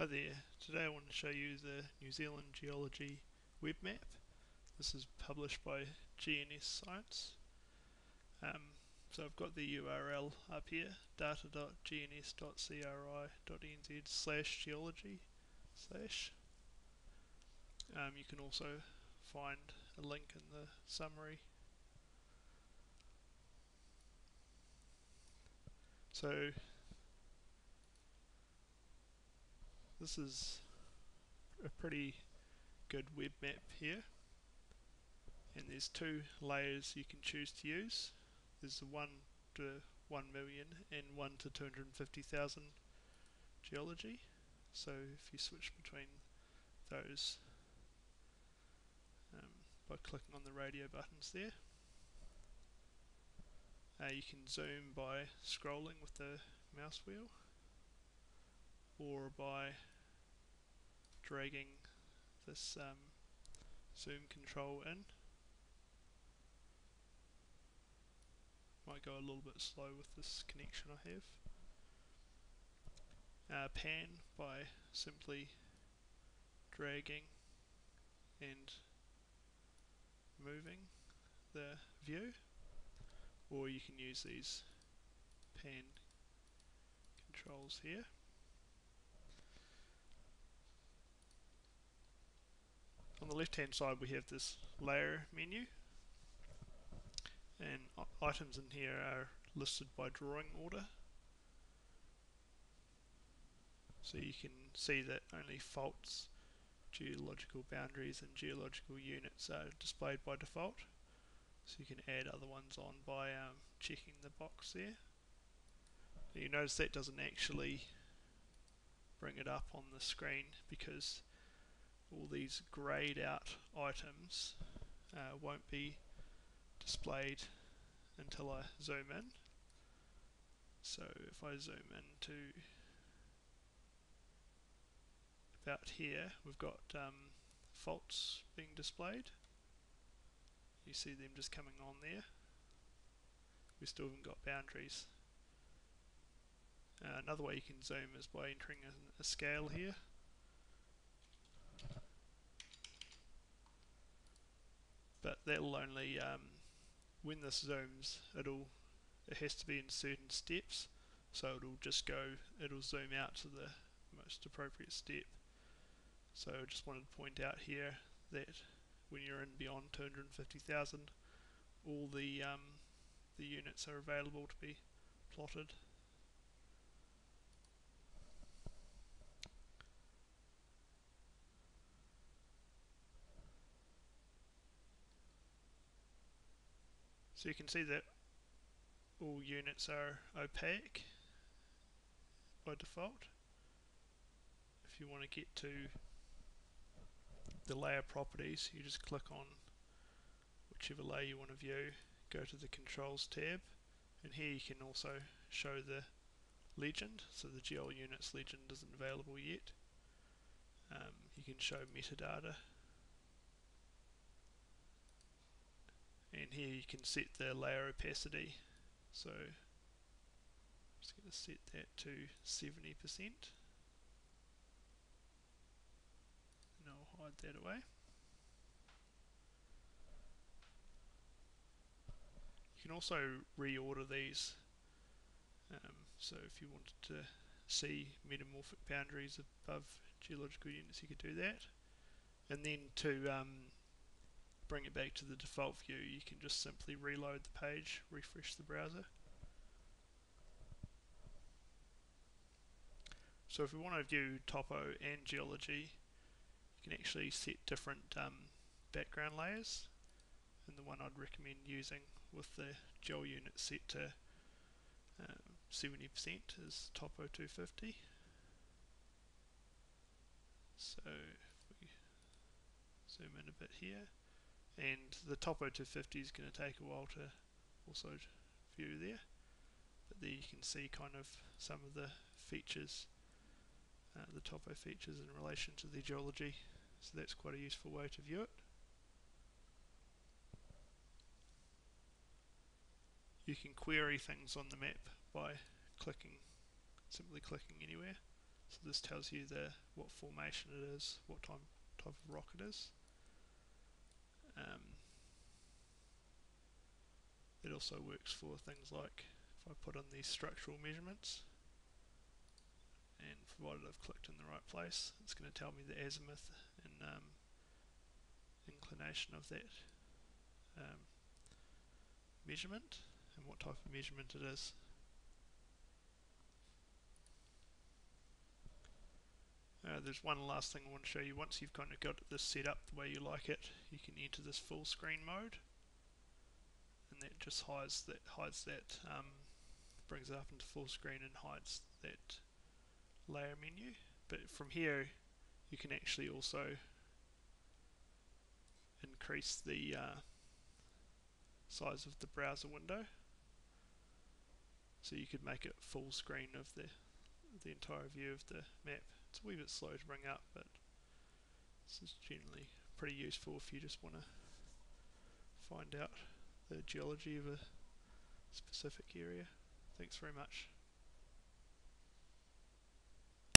Hi there, today I want to show you the New Zealand Geology web map. This is published by GNS Science. Um, so I've got the URL up here, data.gns.cri.nz slash geology slash. Um, you can also find a link in the summary. So This is a pretty good web map here and there's two layers you can choose to use. There's the 1 to 1 million and 1 to 250,000 geology. So if you switch between those um, by clicking on the radio buttons there. Uh, you can zoom by scrolling with the mouse wheel or by dragging this um, zoom control in. Might go a little bit slow with this connection I have. Uh, pan by simply dragging and moving the view or you can use these pan controls here. The left hand side we have this layer menu. And items in here are listed by drawing order. So you can see that only faults geological boundaries and geological units are displayed by default. So you can add other ones on by um, checking the box there. You notice that doesn't actually bring it up on the screen because all these grayed out items uh, won't be displayed until I zoom in. So if I zoom in to about here, we've got um, faults being displayed. You see them just coming on there. We still haven't got boundaries. Uh, another way you can zoom is by entering a, a scale here. That'll only um, when this zooms it'll it has to be in certain steps. So it'll just go it'll zoom out to the most appropriate step. So I just wanted to point out here that when you're in beyond 250,000 all the um, the units are available to be plotted So you can see that all units are opaque by default. If you want to get to the layer properties, you just click on whichever layer you want to view, go to the controls tab, and here you can also show the legend, so the GL units legend isn't available yet. Um, you can show metadata and here you can set the layer opacity. So I'm just going to set that to 70% and I'll hide that away. You can also reorder these. Um, so if you wanted to see metamorphic boundaries above geological units you could do that. And then to um, bring it back to the default view, you can just simply reload the page, refresh the browser. So if we want to view topo and geology, you can actually set different um, background layers. And the one I'd recommend using with the gel unit set to 70% uh, is topo 250. So if we zoom in a bit here, and the Topo 250 is going to take a while to also view there. But there you can see kind of some of the features uh, the topo features in relation to the geology. So that's quite a useful way to view it. You can query things on the map by clicking simply clicking anywhere. So this tells you the what formation it is, what time, type of rock it is. It also works for things like if I put in these structural measurements and provided I've clicked in the right place it's going to tell me the azimuth and um, inclination of that um, measurement and what type of measurement it is. Uh, there's one last thing I want to show you. Once you've kind of got this set up the way you like it, you can enter this full screen mode, and that just hides that hides that um, brings it up into full screen and hides that layer menu. But from here, you can actually also increase the uh, size of the browser window. So you could make it full screen of the the entire view of the map. It's a wee bit slow to bring up, but this is generally pretty useful if you just want to find out the geology of a specific area. Thanks very much.